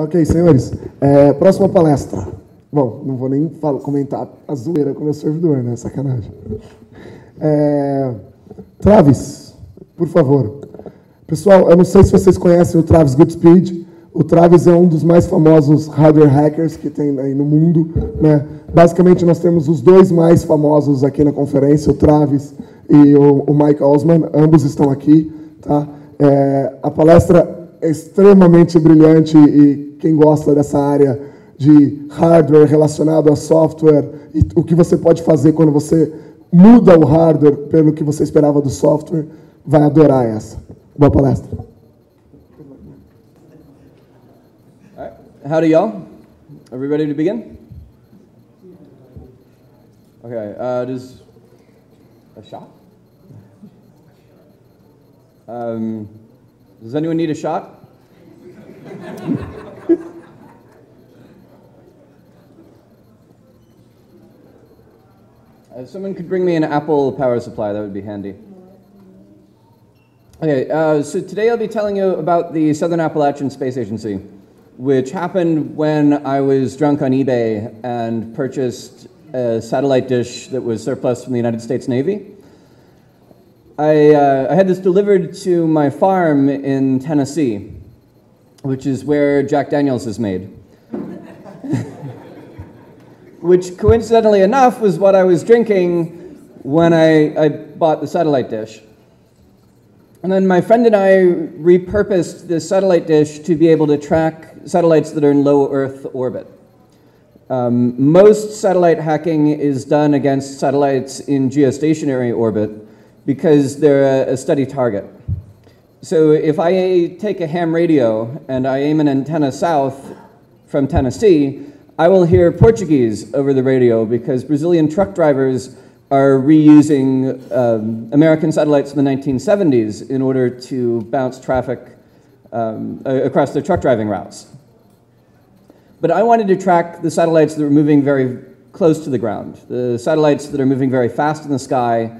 Ok, senhores. É, próxima palestra. Bom, não vou nem falar, comentar a zoeira com o meu servidor, né? Sacanagem. É, Travis, por favor. Pessoal, eu não sei se vocês conhecem o Travis Goodspeed. O Travis é um dos mais famosos hardware hackers que tem aí no mundo. Né? Basicamente, nós temos os dois mais famosos aqui na conferência, o Travis e o, o Mike Osman. Ambos estão aqui. Tá? É, a palestra extremamente brilhante e quem gosta dessa área de hardware relacionado a software e o que você pode fazer quando você muda o hardware pelo que você esperava do software, vai adorar essa. Boa palestra. Howdy, y'all. Are we ready to begin? Okay, uh, does a shot? Um, does anyone need a shot? if someone could bring me an Apple power supply, that would be handy. Okay, uh, so today I'll be telling you about the Southern Appalachian Space Agency, which happened when I was drunk on eBay and purchased a satellite dish that was surplus from the United States Navy. I, uh, I had this delivered to my farm in Tennessee, which is where Jack Daniels is made. which, coincidentally enough, was what I was drinking when I, I bought the satellite dish. And then my friend and I repurposed this satellite dish to be able to track satellites that are in low Earth orbit. Um, most satellite hacking is done against satellites in geostationary orbit because they're a, a steady target. So if I take a ham radio and I aim an antenna south from Tennessee, I will hear Portuguese over the radio because Brazilian truck drivers are reusing um, American satellites from the 1970s in order to bounce traffic um, across their truck driving routes. But I wanted to track the satellites that were moving very close to the ground, the satellites that are moving very fast in the sky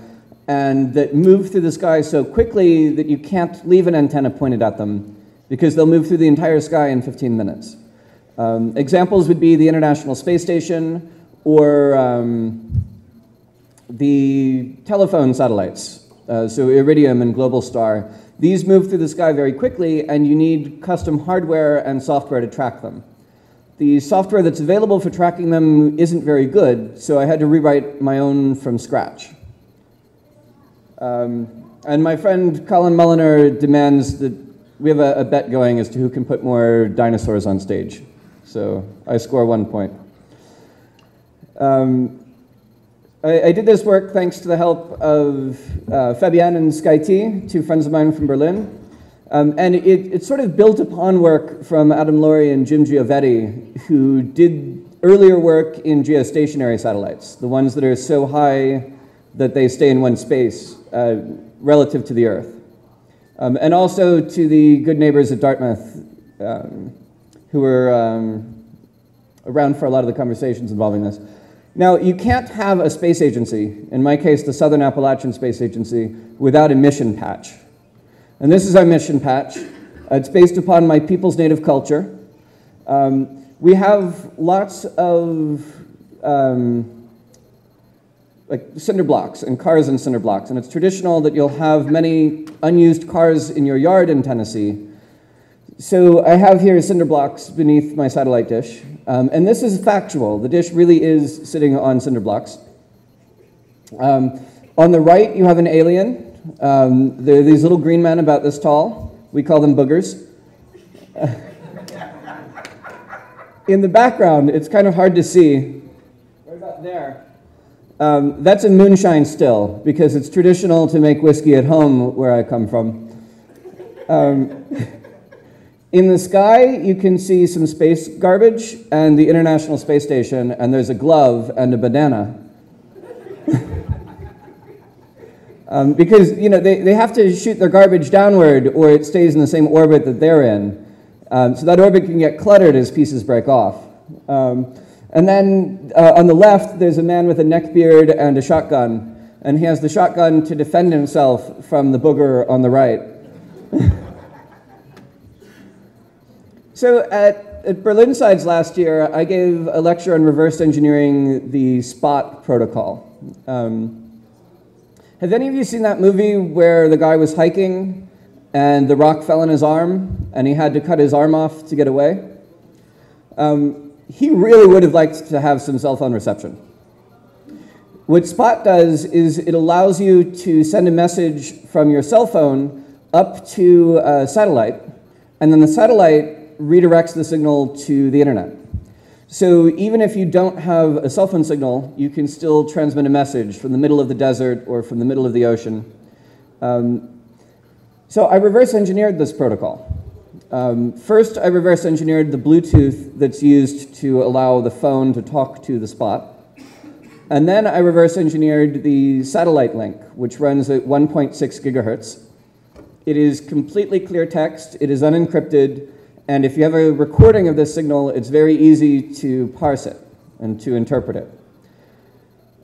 and that move through the sky so quickly that you can't leave an antenna pointed at them because they'll move through the entire sky in 15 minutes. Um, examples would be the International Space Station or um, the telephone satellites, uh, so Iridium and Globalstar, these move through the sky very quickly, and you need custom hardware and software to track them. The software that's available for tracking them isn't very good, so I had to rewrite my own from scratch. Um, and my friend Colin Mulliner demands that we have a, a bet going as to who can put more dinosaurs on stage. So I score one point. Um, I, I, did this work thanks to the help of uh, Fabienne and SkyT, two friends of mine from Berlin. Um, and it, it sort of built upon work from Adam Laurie and Jim Geovedi, who did earlier work in geostationary satellites, the ones that are so high that they stay in one space uh, relative to the Earth. Um, and also to the good neighbors at Dartmouth, um, who were um, around for a lot of the conversations involving this. Now, you can't have a space agency, in my case, the Southern Appalachian Space Agency, without a mission patch. And this is our mission patch. It's based upon my people's native culture. Um, we have lots of um, like cinder blocks and cars in cinder blocks, and it's traditional that you'll have many unused cars in your yard in Tennessee. So I have here cinder blocks beneath my satellite dish, um, and this is factual. The dish really is sitting on cinder blocks. Um, on the right, you have an alien. Um, there are these little green men about this tall. We call them boogers. in the background, it's kind of hard to see. Right about there. Um, that's a moonshine still, because it's traditional to make whiskey at home where I come from. Um, in the sky, you can see some space garbage and the International Space Station, and there's a glove and a banana. um, because, you know, they, they have to shoot their garbage downward or it stays in the same orbit that they're in. Um, so that orbit can get cluttered as pieces break off. Um, and then uh, on the left, there's a man with a neck beard and a shotgun. And he has the shotgun to defend himself from the booger on the right. so at at BerlinSides last year, I gave a lecture on reverse engineering the SPOT protocol. Um, have any of you seen that movie where the guy was hiking and the rock fell on his arm and he had to cut his arm off to get away? Um, he really would have liked to have some cell phone reception. What Spot does is it allows you to send a message from your cell phone up to a satellite, and then the satellite redirects the signal to the internet. So even if you don't have a cell phone signal, you can still transmit a message from the middle of the desert or from the middle of the ocean. Um, so I reverse engineered this protocol. Um, first, I reverse engineered the Bluetooth that's used to allow the phone to talk to the spot. And then I reverse engineered the satellite link, which runs at 1.6 gigahertz. It is completely clear text, it is unencrypted, and if you have a recording of this signal, it's very easy to parse it and to interpret it.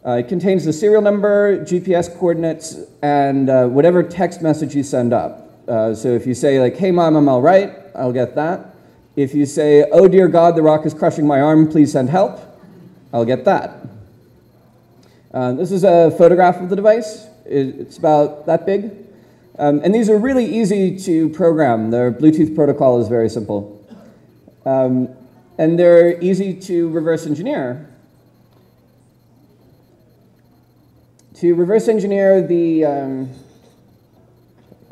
Uh, it contains the serial number, GPS coordinates, and uh, whatever text message you send up. Uh, so if you say like, hey mom, I'm all right, I'll get that. If you say, oh dear God, the rock is crushing my arm, please send help, I'll get that. Uh, this is a photograph of the device. It's about that big. Um, and these are really easy to program. Their Bluetooth protocol is very simple. Um, and they're easy to reverse engineer. To reverse engineer the, um,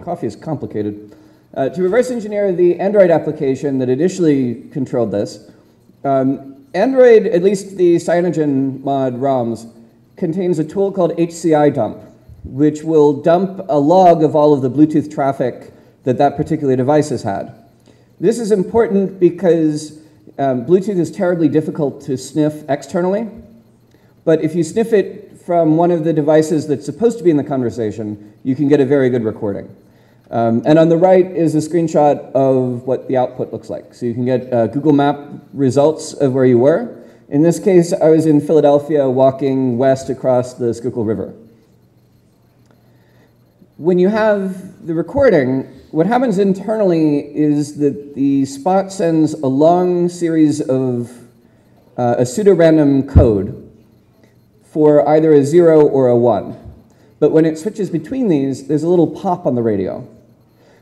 coffee is complicated. Uh, to reverse engineer the Android application that initially controlled this, um, Android, at least the CyanogenMod ROMs, contains a tool called HCI dump, which will dump a log of all of the Bluetooth traffic that that particular device has had. This is important because um, Bluetooth is terribly difficult to sniff externally, but if you sniff it from one of the devices that's supposed to be in the conversation, you can get a very good recording. Um, and on the right is a screenshot of what the output looks like. So you can get uh, Google Map results of where you were. In this case, I was in Philadelphia walking west across the Schuylkill River. When you have the recording, what happens internally is that the spot sends a long series of uh, a pseudo-random code for either a zero or a one. But when it switches between these, there's a little pop on the radio.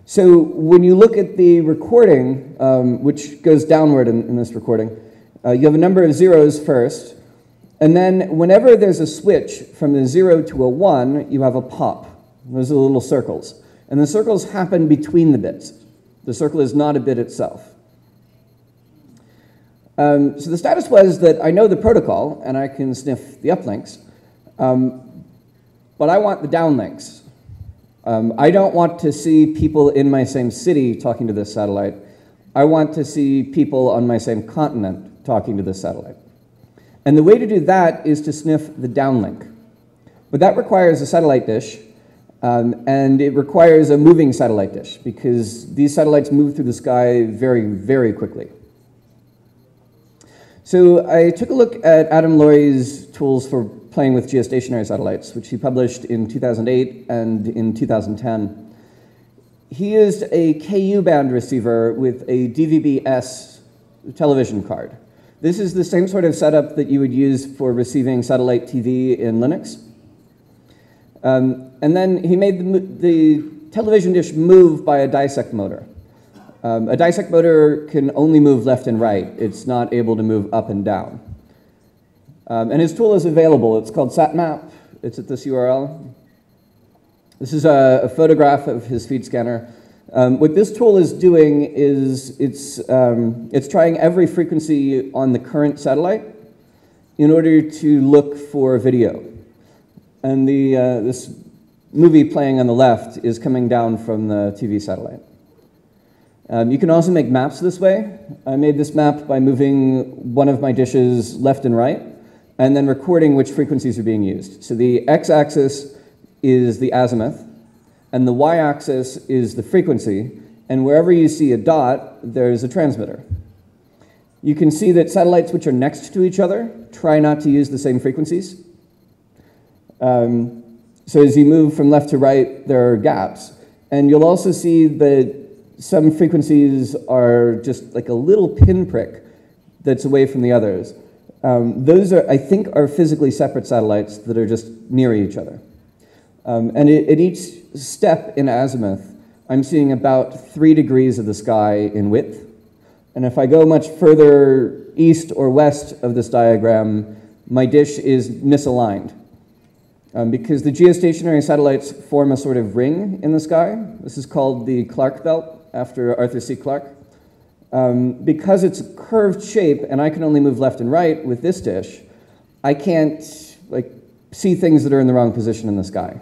So when you look at the recording, um, which goes downward in, in this recording, uh, you have a number of zeros first, and then whenever there's a switch from a zero to a one, you have a pop. Those are the little circles. And the circles happen between the bits. The circle is not a bit itself. Um, so the status was that I know the protocol, and I can sniff the uplinks, um, but I want the downlinks. Um, I don't want to see people in my same city talking to this satellite. I want to see people on my same continent talking to this satellite. And the way to do that is to sniff the downlink. But that requires a satellite dish, um, and it requires a moving satellite dish because these satellites move through the sky very, very quickly. So I took a look at Adam Laurie's tools for playing with geostationary satellites, which he published in 2008 and in 2010. He used a KU band receiver with a DVB-S television card. This is the same sort of setup that you would use for receiving satellite TV in Linux. Um, and then he made the, the, television dish move by a DiSEqC motor. Um, a DiSEqC motor can only move left and right. It's not able to move up and down. Um, and his tool is available. It's called SatMap. It's at this URL. This is a, a photograph of his feed scanner. Um, what this tool is doing is it's, um, it's trying every frequency on the current satellite in order to look for video. And the, uh, this movie playing on the left is coming down from the TV satellite. Um, you can also make maps this way. I made this map by moving one of my dishes left and right and then recording which frequencies are being used. So the x-axis is the azimuth, and the y-axis is the frequency, and wherever you see a dot, there's a transmitter. You can see that satellites which are next to each other try not to use the same frequencies. Um, so as you move from left to right, there are gaps. And you'll also see that some frequencies are just like a little pinprick that's away from the others. Um, those are, I think, are physically separate satellites that are just near each other. Um, and it, at each step in azimuth, I'm seeing about three degrees of the sky in width. And if I go much further east or west of this diagram, my dish is misaligned. Um, because the geostationary satellites form a sort of ring in the sky. This is called the Clarke belt, after Arthur C. Clarke. Um, because it's a curved shape and I can only move left and right with this dish, I can't like see things that are in the wrong position in the sky.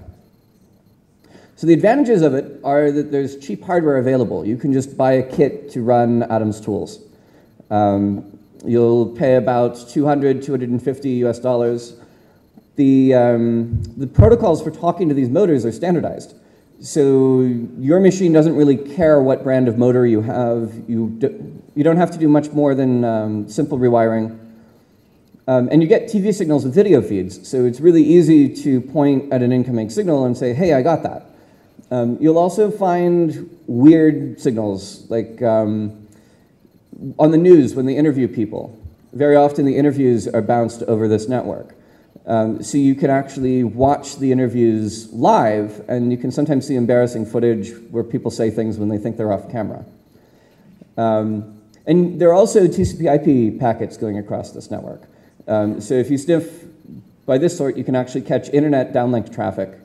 So the advantages of it are that there's cheap hardware available. You can just buy a kit to run Adams tools. Um, you'll pay about 200, 250 US dollars. The, um, the protocols for talking to these motors are standardized. So your machine doesn't really care what brand of motor you have. You, do, you don't have to do much more than um, simple rewiring. Um, and you get TV signals with video feeds, so it's really easy to point at an incoming signal and say, hey, I got that. Um, you'll also find weird signals, like um, on the news when they interview people. Very often the interviews are bounced over this network. Um, so you can actually watch the interviews live, and you can sometimes see embarrassing footage where people say things when they think they're off camera. Um, and there are also TCP IP packets going across this network. Um, so if you sniff by this sort, you can actually catch internet downlink traffic,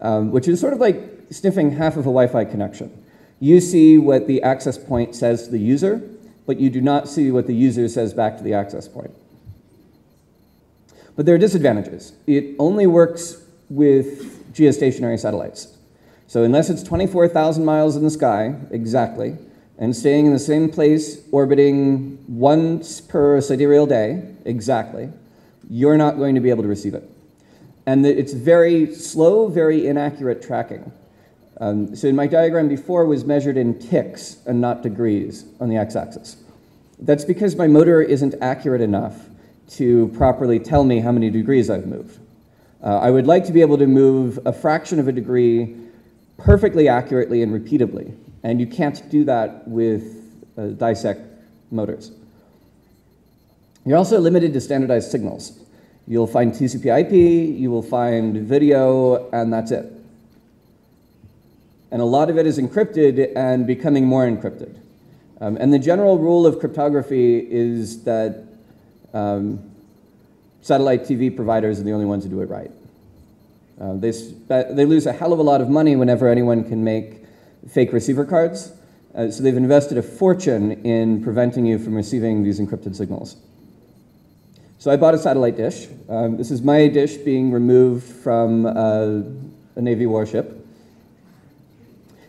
um, which is sort of like sniffing half of a Wi-Fi connection. You see what the access point says to the user, but you do not see what the user says back to the access point. But there are disadvantages. It only works with geostationary satellites. So unless it's 24,000 miles in the sky, exactly, and staying in the same place, orbiting once per sidereal day, exactly, you're not going to be able to receive it. And it's very slow, very inaccurate tracking. Um, so my diagram before was measured in ticks and not degrees on the x-axis. That's because my motor isn't accurate enough to properly tell me how many degrees I've moved. Uh, I would like to be able to move a fraction of a degree perfectly accurately and repeatably, and you can't do that with uh, DiSEqC motors. You're also limited to standardized signals. You'll find TCP IP, you will find video, and that's it. And a lot of it is encrypted and becoming more encrypted. Um, and the general rule of cryptography is that um, satellite TV providers are the only ones who do it right. Uh, they, they lose a hell of a lot of money whenever anyone can make fake receiver cards. Uh, so they've invested a fortune in preventing you from receiving these encrypted signals. So I bought a satellite dish. Um, this is my dish being removed from uh, a Navy warship.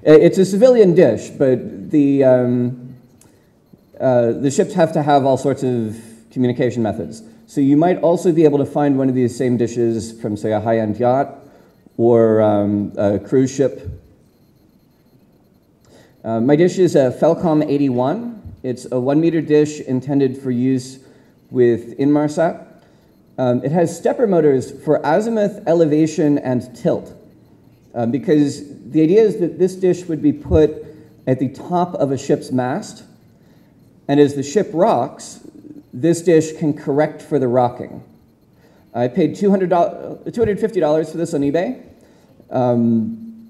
It's a civilian dish, but the, um, uh, the ships have to have all sorts of communication methods. So you might also be able to find one of these same dishes from, say, a high-end yacht or um, a cruise ship. Uh, my dish is a Felcom 81. It's a one-meter dish intended for use with Inmarsat. Um, it has stepper motors for azimuth, elevation, and tilt. Um, because the idea is that this dish would be put at the top of a ship's mast, and as the ship rocks, this dish can correct for the rocking. I paid $200, $250 for this on eBay. Um,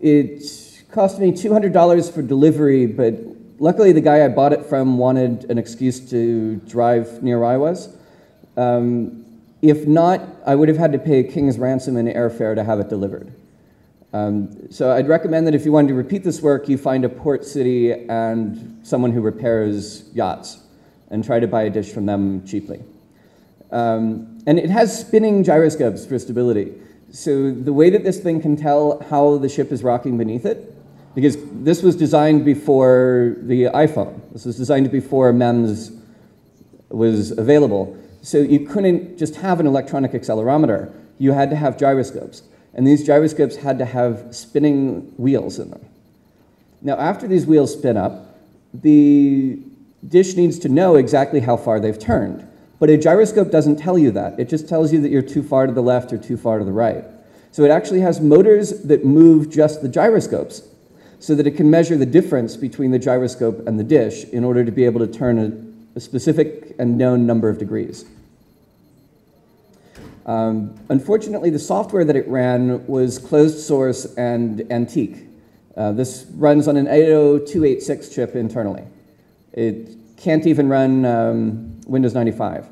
it cost me $200 for delivery, but luckily the guy I bought it from wanted an excuse to drive near where I was. Um, if not, I would have had to pay a king's ransom and airfare to have it delivered. Um, so I'd recommend that if you wanted to repeat this work, you find a port city and someone who repairs yachts and try to buy a dish from them cheaply. Um, and it has spinning gyroscopes for stability. So the way that this thing can tell how the ship is rocking beneath it, because this was designed before the iPhone. This was designed before MEMS was available. So you couldn't just have an electronic accelerometer. You had to have gyroscopes. And these gyroscopes had to have spinning wheels in them. Now, after these wheels spin up, the dish needs to know exactly how far they've turned. But a gyroscope doesn't tell you that. It just tells you that you're too far to the left or too far to the right. So it actually has motors that move just the gyroscopes. so that it can measure the difference between the gyroscope and the dish in order to be able to turn a, a specific and known number of degrees. Um, unfortunately, the software that it ran was closed source and antique. Uh, this runs on an 80286 chip internally. It can't even run um, Windows 95.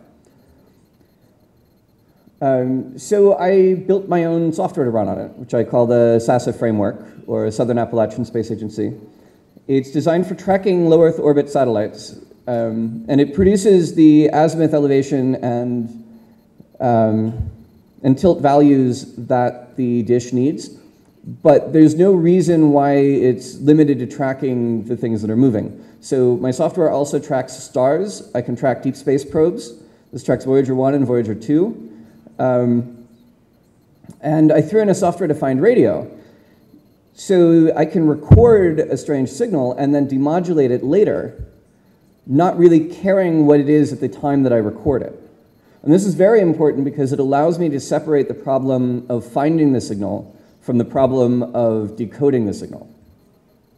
Um, so I built my own software to run on it, which I call the SASA framework, or Southern Appalachian Space Agency. It's designed for tracking low Earth orbit satellites, um, and it produces the azimuth elevation and, um, and tilt values that the dish needs, but there's no reason why it's limited to tracking the things that are moving. So my software also tracks stars. I can track deep space probes. This tracks Voyager 1 and Voyager 2. Um, and I threw in a software-defined radio. So I can record a strange signal and then demodulate it later, not really caring what it is at the time that I record it. And this is very important because it allows me to separate the problem of finding the signal from the problem of decoding the signal.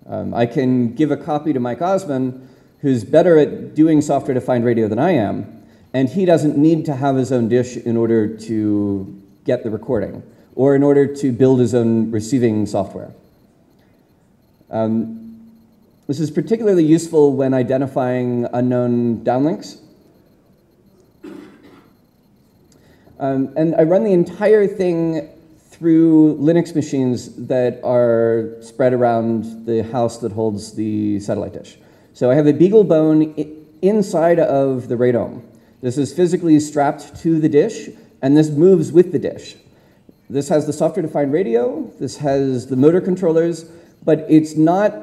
Um, I can give a copy to Mike Ossmann, who's better at doing software-defined radio than I am, and he doesn't need to have his own dish in order to get the recording or in order to build his own receiving software. Um, this is particularly useful when identifying unknown downlinks. Um, and I run the entire thing through Linux machines that are spread around the house that holds the satellite dish. So I have a BeagleBone inside of the radome. This is physically strapped to the dish, and this moves with the dish. This has the software-defined radio, this has the motor controllers, but it's not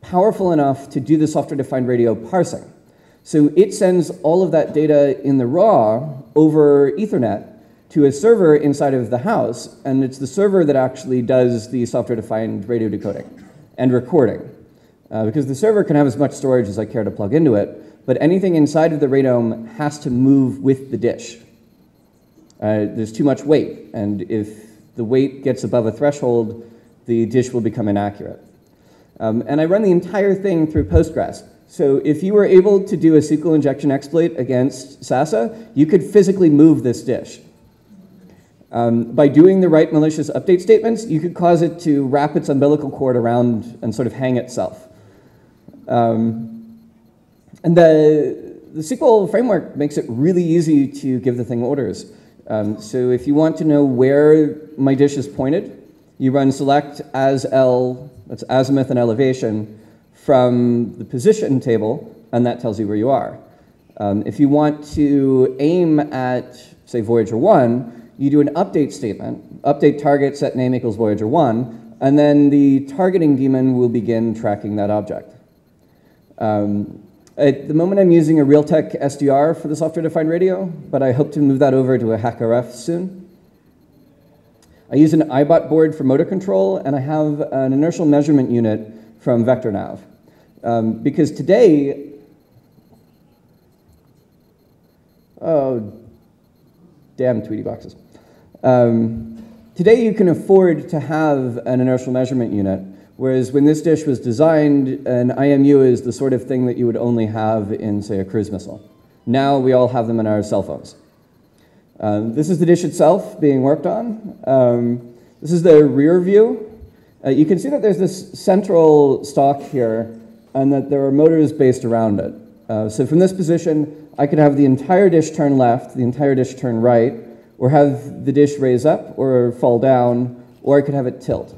powerful enough to do the software-defined radio parsing. So it sends all of that data in the raw over Ethernet to a server inside of the house, and it's the server that actually does the software-defined radio decoding and recording. Uh, because the server can have as much storage as I care to plug into it, but anything inside of the radome has to move with the dish. Uh, there's too much weight, and if the weight gets above a threshold, the dish will become inaccurate. Um, and I run the entire thing through Postgres. So if you were able to do a SQL injection exploit against SASA, you could physically move this dish. Um, by doing the right malicious update statements, you could cause it to wrap its umbilical cord around and sort of hang itself. Um, and the, the SQL framework makes it really easy to give the thing orders. Um, so if you want to know where my dish is pointed, you run select as L, that's azimuth and elevation, from the position table, and that tells you where you are. Um, if you want to aim at, say, Voyager 1, you do an update statement, update target set name equals Voyager 1, and then the targeting daemon will begin tracking that object. Um, at the moment, I'm using a Realtek SDR for the software-defined radio, but I hope to move that over to a HackRF soon. I use an EiBotBoard for motor control, and I have an inertial measurement unit from VectorNav. Um, because today, oh, damn Tweety boxes. Um, today you can afford to have an inertial measurement unit Whereas when this dish was designed, an IMU is the sort of thing that you would only have in, say, a cruise missile. Now we all have them in our cell phones. Um, this is the dish itself being worked on. Um, this is the rear view. Uh, you can see that there's this central stalk here and that there are motors based around it. Uh, so from this position, I could have the entire dish turn left, the entire dish turn right, or have the dish raise up or fall down, or I could have it tilt.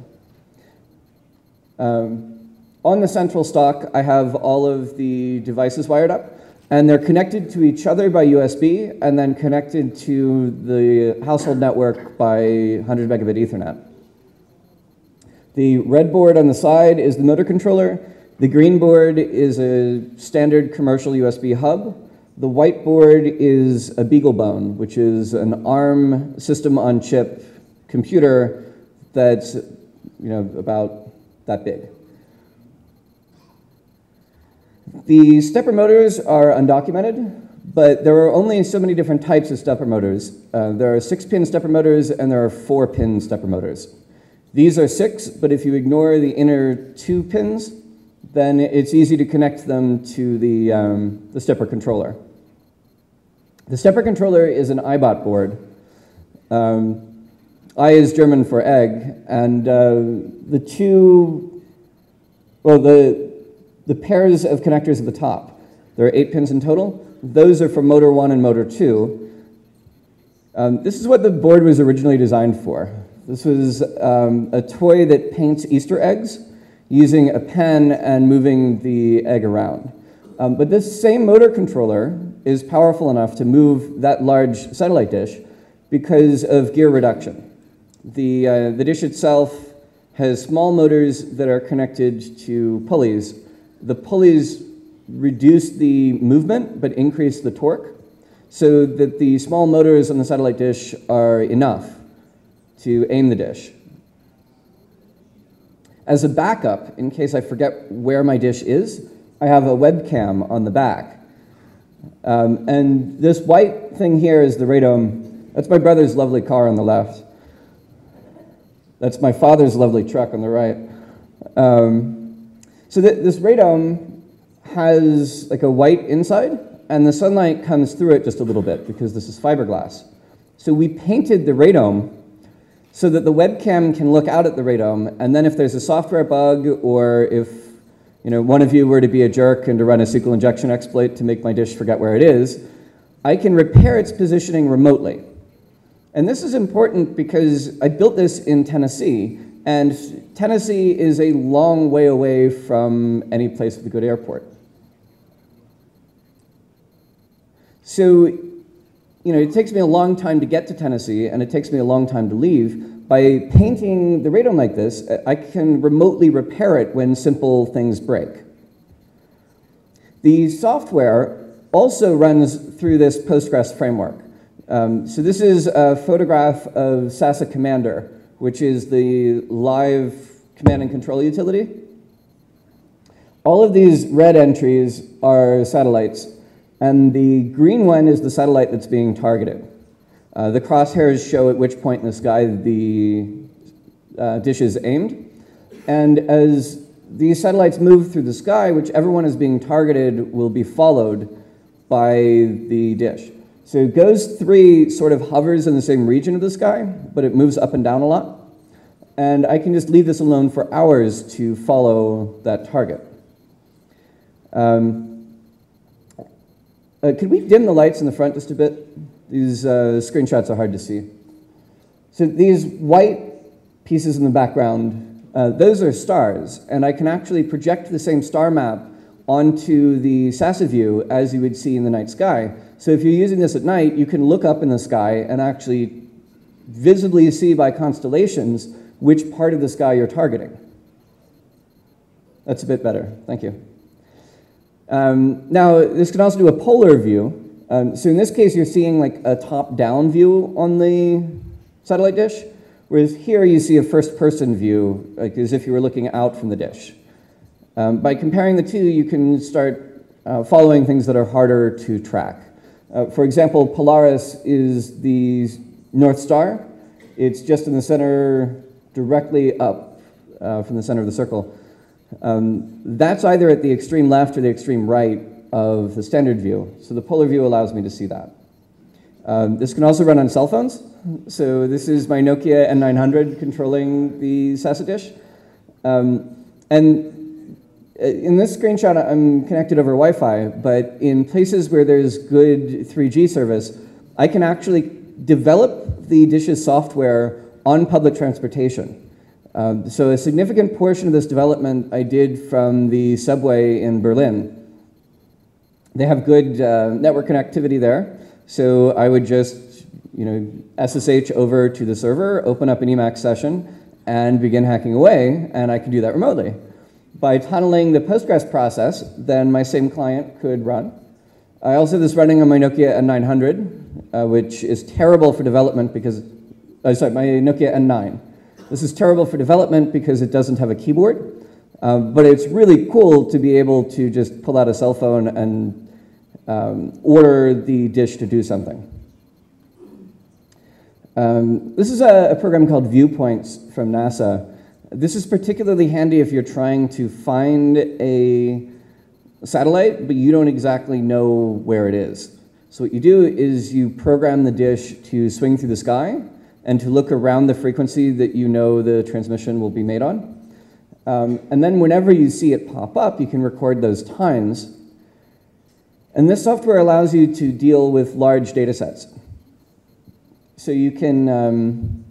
Um, on the central stalk, I have all of the devices wired up, and they're connected to each other by USB, and then connected to the household network by 100 megabit Ethernet. The red board on the side is the motor controller. The green board is a standard commercial USB hub. The whiteboard is a BeagleBone, which is an ARM system on chip computer that's you know, about that big. The stepper motors are undocumented, but there are only so many different types of stepper motors. Uh, there are six-pin stepper motors, and there are four-pin stepper motors. These are six, but if you ignore the inner two pins, then it's easy to connect them to the, um, the stepper controller. The stepper controller is an EiBotBoard. Um, I is German for egg, and uh, the two, well, the, the pairs of connectors at the top, there are eight pins in total. Those are for motor one and motor two. Um, this is what the board was originally designed for. This was um, a toy that paints Easter eggs using a pen and moving the egg around. Um, but this same motor controller is powerful enough to move that large satellite dish because of gear reduction. The, uh, the dish itself has small motors that are connected to pulleys. The pulleys reduce the movement but increase the torque so that the small motors on the satellite dish are enough to aim the dish. As a backup, in case I forget where my dish is, I have a webcam on the back. Um, and this white thing here is the radome. That's my brother's lovely car on the left. That's my father's lovely truck on the right. Um, so th this radome has like a white inside, and the sunlight comes through it just a little bit because this is fiberglass. So we painted the radome so that the webcam can look out at the radome, and then if there's a software bug or if you know, one of you were to be a jerk and to run a SQL injection exploit to make my dish forget where it is, I can repair its positioning remotely. And this is important because I built this in Tennessee, and Tennessee is a long way away from any place with a good airport. So you know, it takes me a long time to get to Tennessee, and it takes me a long time to leave. By painting the radome like this, I can remotely repair it when simple things break. The software also runs through this Postgres framework. Um, so this is a photograph of SASA Commander, which is the live command and control utility. All of these red entries are satellites and the green one is the satellite that's being targeted. Uh, the crosshairs show at which point in the sky the uh, dish is aimed. And as these satellites move through the sky, whichever one is being targeted will be followed by the dish. So GOES 3 sort of hovers in the same region of the sky, but it moves up and down a lot. And I can just leave this alone for hours to follow that target. Um, uh, could we dim the lights in the front just a bit? These uh, screenshots are hard to see. So these white pieces in the background, uh, those are stars, and I can actually project the same star map onto the SASA view as you would see in the night sky. So if you're using this at night, you can look up in the sky and actually visibly see by constellations which part of the sky you're targeting. That's a bit better. Thank you. Um, now, this can also do a polar view. Um, so in this case, you're seeing like a top-down view on the satellite dish, whereas here you see a first-person view, like as if you were looking out from the dish. Um, by comparing the two, you can start uh, following things that are harder to track. Uh, for example, Polaris is the North Star. It's just in the center, directly up uh, from the center of the circle. Um, that's either at the extreme left or the extreme right of the standard view. So the polar view allows me to see that. Um, this can also run on cell phones. So this is my Nokia N900 controlling the SASA dish. Um, and uh, in this screenshot, I'm connected over Wi-Fi, but in places where there's good 3G service, I can actually develop the dish's software on public transportation. Um, so a significant portion of this development I did from the subway in Berlin. They have good uh, network connectivity there, so I would just you know, SSH over to the server, open up an Emacs session, and begin hacking away, and I could do that remotely. By tunneling the Postgres process, then my same client could run. I also have this running on my Nokia N900, uh, which is terrible for development because, uh, sorry, my Nokia N9. This is terrible for development because it doesn't have a keyboard, um, but it's really cool to be able to just pull out a cell phone and um, order the dish to do something. Um, this is a, a program called Viewpoints from NASA. This is particularly handy if you're trying to find a satellite, but you don't exactly know where it is. So what you do is you program the dish to swing through the sky and to look around the frequency that you know the transmission will be made on. Um, and then whenever you see it pop up, you can record those times. And this software allows you to deal with large data sets. So you can, um,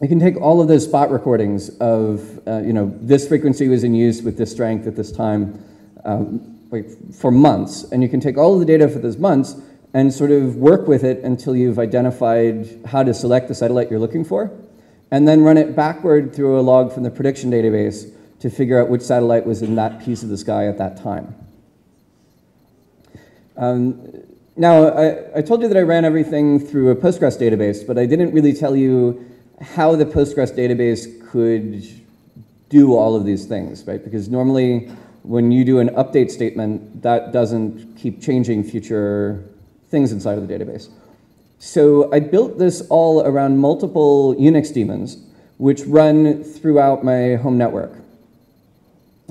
you can take all of those spot recordings of, uh, you know, this frequency was in use with this strength at this time um, like for months, and you can take all of the data for those months and sort of work with it until you've identified how to select the satellite you're looking for, and then run it backward through a log from the prediction database to figure out which satellite was in that piece of the sky at that time. Um, now, I, I, told you that I ran everything through a Postgres database, but I didn't really tell you how the Postgres database could do all of these things, right? Because normally when you do an update statement, that doesn't keep changing future things inside of the database. So I built this all around multiple Unix daemons, which run throughout my home network.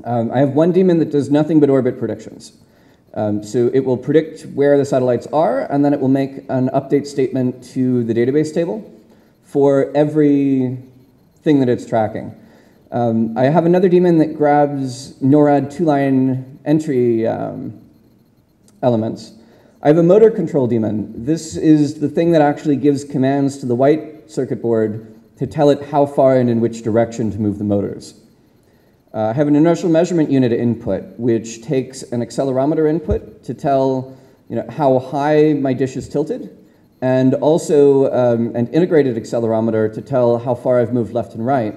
Um, I have one daemon that does nothing but orbit predictions. Um, so it will predict where the satellites are, and then it will make an update statement to the database table for every thing that it's tracking. Um, I have another daemon that grabs NORAD two-line entry um, elements. I have a motor control daemon. This is the thing that actually gives commands to the white circuit board to tell it how far and in which direction to move the motors. Uh, I have an inertial measurement unit input, which takes an accelerometer input to tell you know, how high my dish is tilted, and also um, an integrated accelerometer to tell how far I've moved left and right.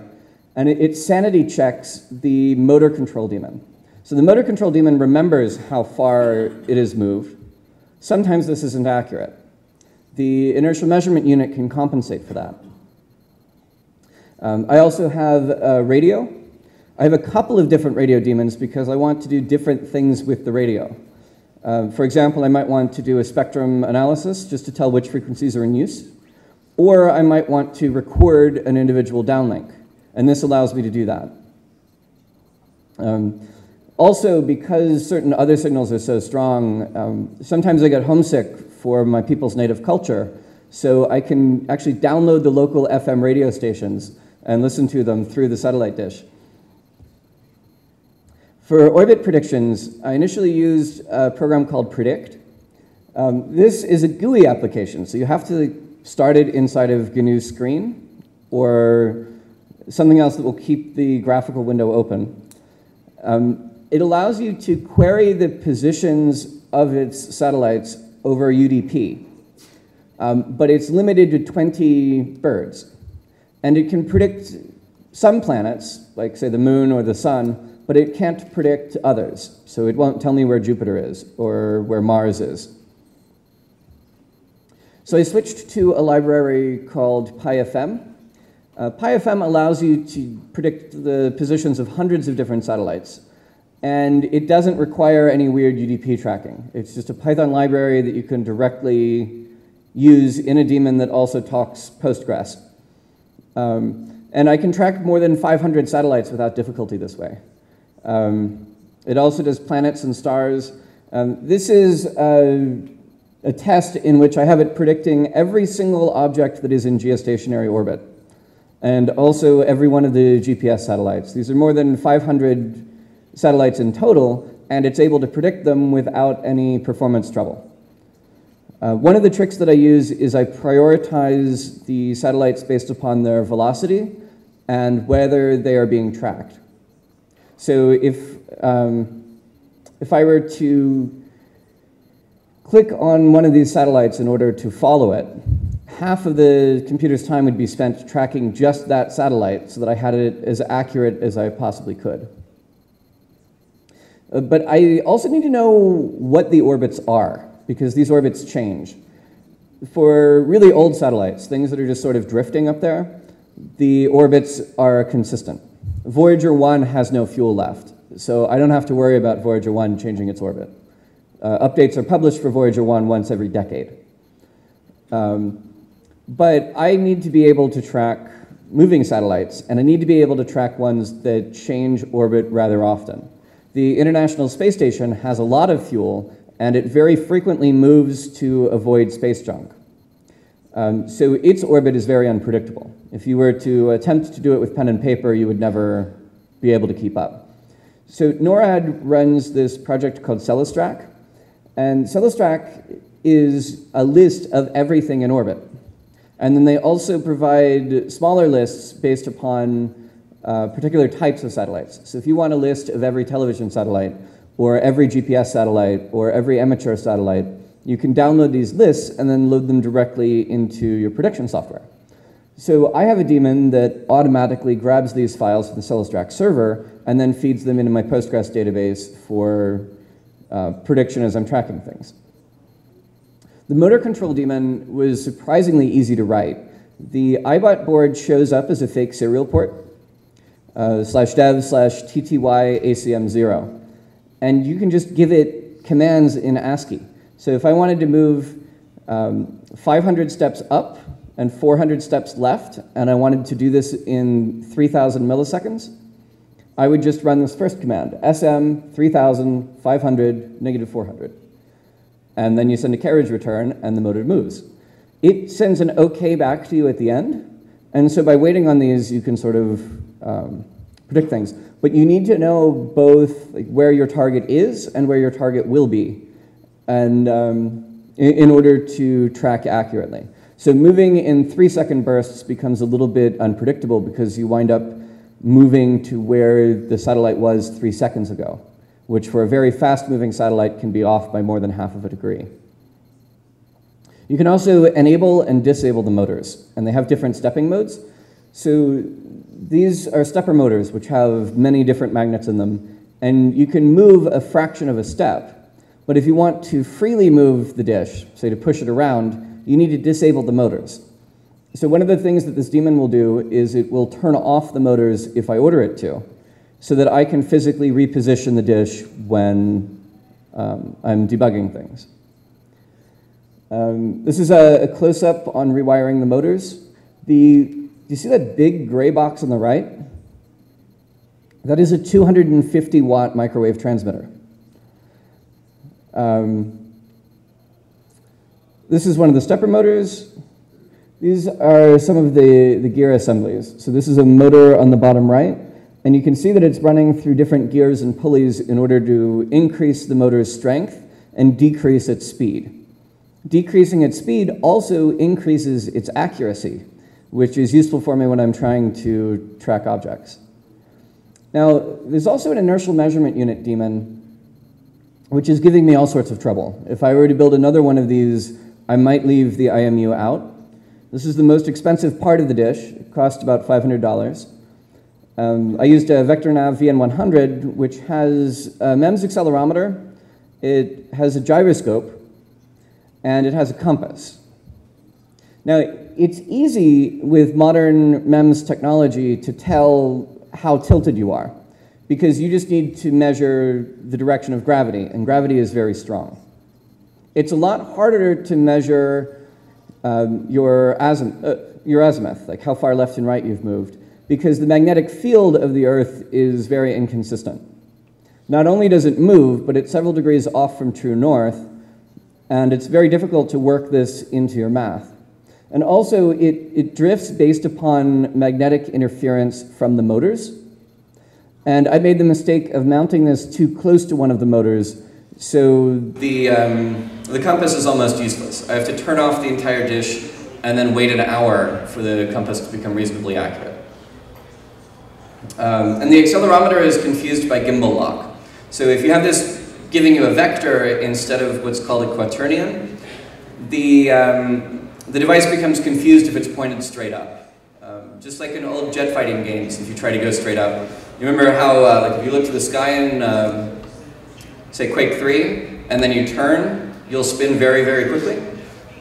And it, it sanity checks the motor control daemon. So the motor control daemon remembers how far it has moved. Sometimes this isn't accurate. The inertial measurement unit can compensate for that. Um, I also have a radio, I have a couple of different radio daemons because I want to do different things with the radio. Uh, for example, I might want to do a spectrum analysis just to tell which frequencies are in use. Or I might want to record an individual downlink, and this allows me to do that. Um, also, because certain other signals are so strong, um, sometimes I get homesick for my people's native culture, so I can actually download the local FM radio stations and listen to them through the satellite dish. For orbit predictions, I initially used a program called Predict. Um, this is a GUI application, so you have to start it inside of GNU's screen or something else that will keep the graphical window open. Um, it allows you to query the positions of its satellites over UDP, um, but it's limited to 20 birds. And it can predict some planets, like say the moon or the sun, but it can't predict others. So it won't tell me where Jupiter is or where Mars is. So I switched to a library called PyEphem. Uh, PyEphem allows you to predict the positions of hundreds of different satellites. And it doesn't require any weird UDP tracking. It's just a Python library that you can directly use in a daemon that also talks Postgres. Um, and I can track more than 500 satellites without difficulty this way. Um, it also does planets and stars. Um, this is a, a, test in which I have it predicting every single object that is in geostationary orbit, and also every one of the GPS satellites. These are more than 500 satellites in total, and it's able to predict them without any performance trouble. Uh, one of the tricks that I use is I prioritize the satellites based upon their velocity and whether they are being tracked. So if, um, if I were to click on one of these satellites in order to follow it, half of the computer's time would be spent tracking just that satellite so that I had it as accurate as I possibly could. Uh, but I also need to know what the orbits are, because these orbits change. For really old satellites, things that are just sort of drifting up there, the orbits are consistent. Voyager 1 has no fuel left, so I don't have to worry about Voyager 1 changing its orbit. Uh, updates are published for Voyager 1 once every decade. Um, But I need to be able to track moving satellites, and I need to be able to track ones that change orbit rather often. The International Space Station has a lot of fuel, and it very frequently moves to avoid space junk. Um, so its orbit is very unpredictable. If you were to attempt to do it with pen and paper, you would never be able to keep up. So NORAD runs this project called Celestrak, and Celestrak is a list of everything in orbit. And then they also provide smaller lists based upon uh, particular types of satellites. So if you want a list of every television satellite, or every GPS satellite, or every amateur satellite, you can download these lists and then load them directly into your prediction software. So I have a daemon that automatically grabs these files from the Celestrak server and then feeds them into my Postgres database for uh, prediction as I'm tracking things. The motor control daemon was surprisingly easy to write. The EiBotBoard shows up as a fake serial port, uh, slash dev slash tty acm0. And you can just give it commands in ASCII. So if I wanted to move um, 500 steps up and 400 steps left, and I wanted to do this in 3,000 milliseconds, I would just run this first command, sm 3,500 negative 400. And then you send a carriage return, and the motor moves. It sends an OK back to you at the end, and so by waiting on these, you can sort of um, predict things. But you need to know both like, where your target is and where your target will be and um, in, in order to track accurately. So moving in three second bursts becomes a little bit unpredictable because you wind up moving to where the satellite was three seconds ago, which for a very fast moving satellite can be off by more than half of a degree. You can also enable and disable the motors, and they have different stepping modes. So these are stepper motors, which have many different magnets in them, and you can move a fraction of a step but if you want to freely move the dish, say to push it around, you need to disable the motors. So one of the things that this daemon will do is it will turn off the motors if I order it to, so that I can physically reposition the dish when um, I'm debugging things. Um, this is a, a close-up on rewiring the motors. The, you see that big gray box on the right? That is a 250 watt microwave transmitter. Um, this is one of the stepper motors. These are some of the, the gear assemblies. So this is a motor on the bottom right, and you can see that it's running through different gears and pulleys in order to increase the motor's strength and decrease its speed. Decreasing its speed also increases its accuracy, which is useful for me when I'm trying to track objects. Now, there's also an inertial measurement unit daemon which is giving me all sorts of trouble. If I were to build another one of these, I might leave the IMU out. This is the most expensive part of the dish. It cost about $500. Um, I used a VectorNav VN100, which has a MEMS accelerometer, it has a gyroscope, and it has a compass. Now, it's easy with modern MEMS technology to tell how tilted you are because you just need to measure the direction of gravity, and gravity is very strong. It's a lot harder to measure um, your, azim uh, your azimuth, like how far left and right you've moved, because the magnetic field of the Earth is very inconsistent. Not only does it move, but it's several degrees off from true north, and it's very difficult to work this into your math. And also, it, it drifts based upon magnetic interference from the motors, and I made the mistake of mounting this too close to one of the motors, so the, um, the compass is almost useless. I have to turn off the entire dish and then wait an hour for the compass to become reasonably accurate. Um, and the accelerometer is confused by gimbal lock. So if you have this giving you a vector instead of what's called a quaternion, the, um, the device becomes confused if it's pointed straight up. Um, just like in old jet fighting games, if you try to go straight up, you remember how, uh, like, if you look to the sky in, um, say, Quake 3, and then you turn, you'll spin very, very quickly?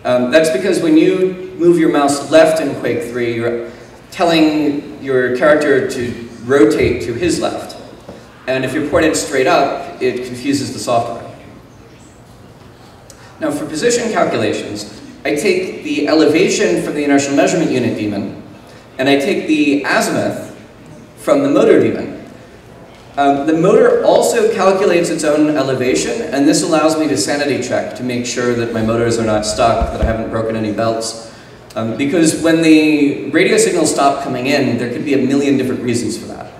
Um, that's because when you move your mouse left in Quake 3, you're telling your character to rotate to his left. And if you're pointed straight up, it confuses the software. Now, for position calculations, I take the elevation from the inertial measurement unit daemon, and I take the azimuth from the motor daemon. Um, the motor also calculates its own elevation, and this allows me to sanity check to make sure that my motors are not stuck, that I haven't broken any belts. Um, because when the radio signals stop coming in, there could be a million different reasons for that.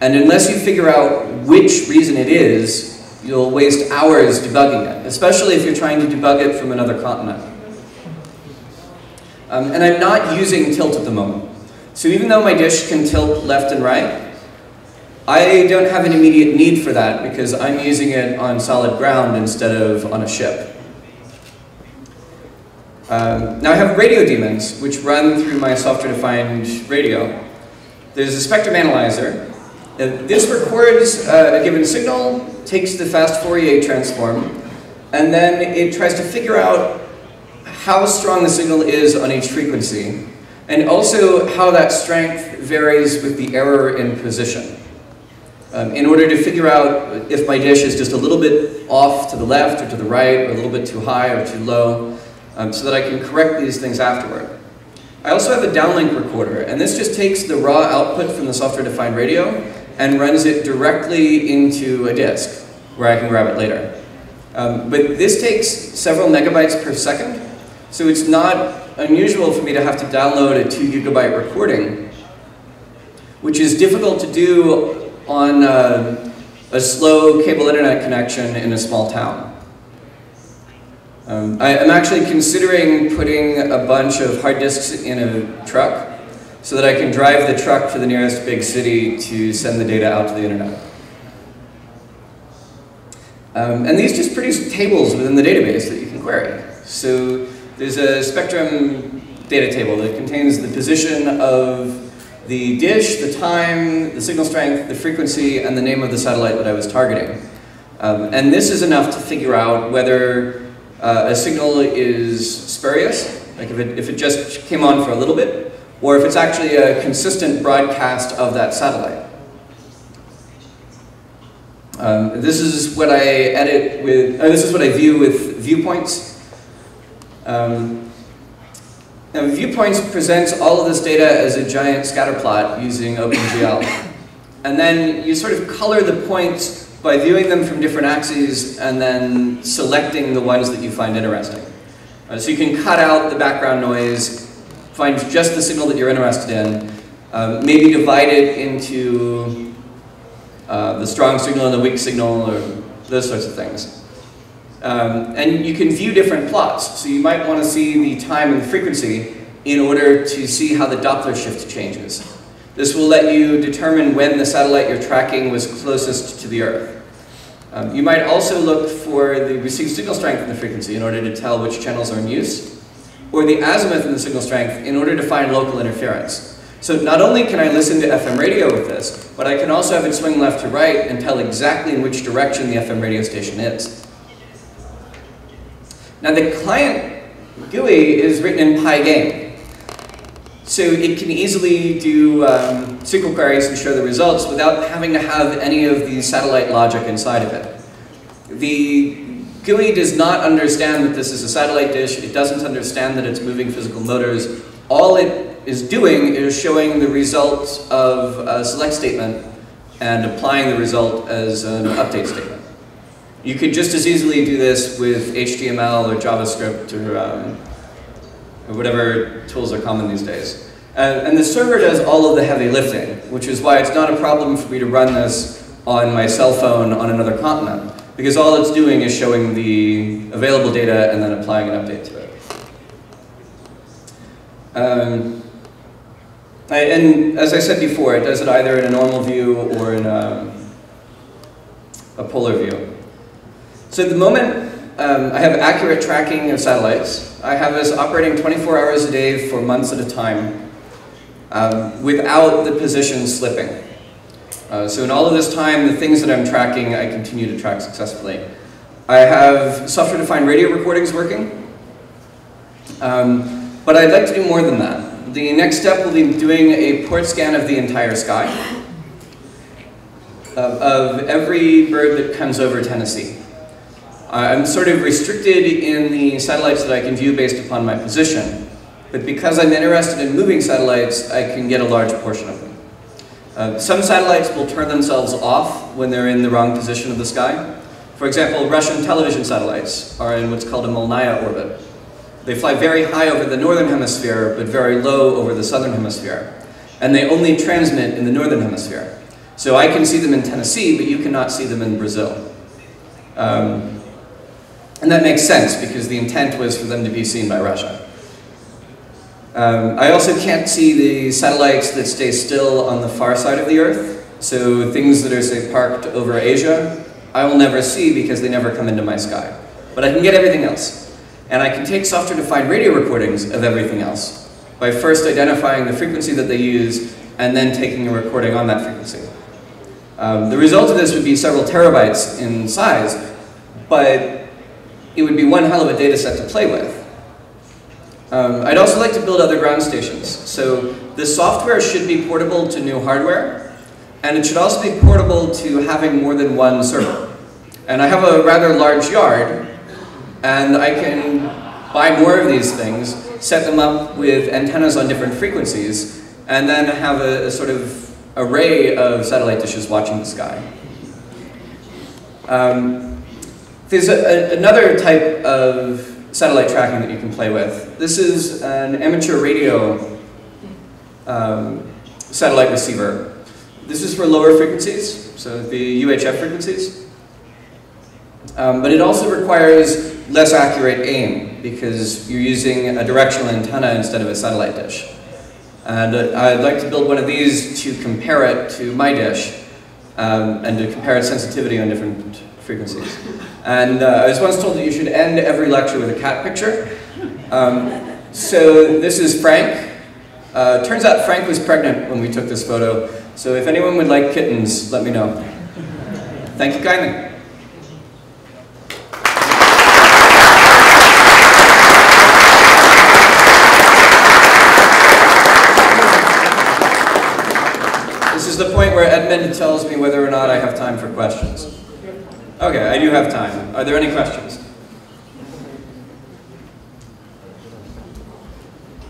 And unless you figure out which reason it is, you'll waste hours debugging it, especially if you're trying to debug it from another continent. Um, and I'm not using tilt at the moment. So even though my dish can tilt left and right, I don't have an immediate need for that because I'm using it on solid ground instead of on a ship. Um, now I have radio daemons, which run through my software-defined radio. There's a spectrum analyzer. Uh, this records uh, a given signal, takes the fast Fourier transform, and then it tries to figure out how strong the signal is on each frequency, and also how that strength varies with the error in position. Um, in order to figure out if my dish is just a little bit off to the left or to the right, or a little bit too high or too low, um, so that I can correct these things afterward. I also have a downlink recorder, and this just takes the raw output from the software-defined radio and runs it directly into a disk, where I can grab it later. Um, but this takes several megabytes per second, so it's not unusual for me to have to download a two gigabyte recording, which is difficult to do on uh, a slow cable internet connection in a small town. Um, I, am actually considering putting a bunch of hard disks in a truck so that I can drive the truck to the nearest big city to send the data out to the internet. Um, and these just produce tables within the database that you can query. So there's a spectrum data table that contains the position of the dish, the time, the signal strength, the frequency, and the name of the satellite that I was targeting. Um, and this is enough to figure out whether uh, a signal is spurious, like if it, if it just came on for a little bit, or if it's actually a consistent broadcast of that satellite. Um, this is what I edit with, uh, this is what I view with viewpoints. Um, now, viewpoints presents all of this data as a giant scatter plot using OpenGL. and then you sort of color the points by viewing them from different axes and then selecting the ones that you find interesting. Uh, so you can cut out the background noise, find just the signal that you're interested in, um, maybe divide it into uh, the strong signal and the weak signal or those sorts of things. Um, and you can view different plots. So you might want to see the time and frequency in order to see how the Doppler shift changes. This will let you determine when the satellite you're tracking was closest to the Earth. Um, you might also look for the received signal strength and the frequency in order to tell which channels are in use, or the azimuth and the signal strength in order to find local interference. So not only can I listen to FM radio with this, but I can also have it swing left to right and tell exactly in which direction the FM radio station is. Now the client GUI is written in Pygame. So it can easily do um, SQL queries and show the results without having to have any of the satellite logic inside of it. The GUI does not understand that this is a satellite dish. It doesn't understand that it's moving physical motors. All it is doing is showing the result of a select statement and applying the result as an update statement. You could just as easily do this with HTML or JavaScript or, um, or whatever tools are common these days. Uh, and the server does all of the heavy lifting, which is why it's not a problem for me to run this on my cell phone on another continent, because all it's doing is showing the available data and then applying an update to it. Um, I, and as I said before, it does it either in a normal view or in a, a polar view. So at the moment, um, I have accurate tracking of satellites. I have us operating 24 hours a day for months at a time um, without the position slipping. Uh, so in all of this time, the things that I'm tracking, I continue to track successfully. I have software-defined radio recordings working, um, but I'd like to do more than that. The next step will be doing a port scan of the entire sky, of, of every bird that comes over Tennessee. I'm sort of restricted in the satellites that I can view based upon my position. But because I'm interested in moving satellites, I can get a large portion of them. Uh, some satellites will turn themselves off when they're in the wrong position of the sky. For example, Russian television satellites are in what's called a Molniya orbit. They fly very high over the northern hemisphere, but very low over the southern hemisphere. And they only transmit in the northern hemisphere. So I can see them in Tennessee, but you cannot see them in Brazil. Um, and that makes sense, because the intent was for them to be seen by Russia. Um, I also can't see the satellites that stay still on the far side of the Earth. So things that are, say, parked over Asia, I will never see because they never come into my sky. But I can get everything else. And I can take software-defined radio recordings of everything else by first identifying the frequency that they use and then taking a recording on that frequency. Um, the result of this would be several terabytes in size, but it would be one hell of a data set to play with. Um, I'd also like to build other ground stations. So the software should be portable to new hardware, and it should also be portable to having more than one server. And I have a rather large yard, and I can buy more of these things, set them up with antennas on different frequencies, and then have a, a sort of array of satellite dishes watching the sky. Um, there's a, a, another type of satellite tracking that you can play with. This is an amateur radio um, satellite receiver. This is for lower frequencies, so the UHF frequencies. Um, but it also requires less accurate aim because you're using a directional antenna instead of a satellite dish. And uh, I'd like to build one of these to compare it to my dish um, and to compare its sensitivity on different frequencies. And uh, I was once told that you should end every lecture with a cat picture. Um, so this is Frank. Uh, turns out Frank was pregnant when we took this photo, so if anyone would like kittens, let me know. Thank you kindly. The point where Edmund tells me whether or not I have time for questions. Okay, I do have time. Are there any questions?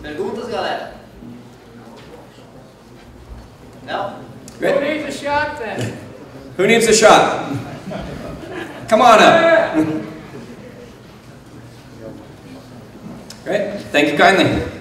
Perguntas, galera? No? Great. Who needs a shot then? Who needs a shot? Come on up. Great. Thank you kindly.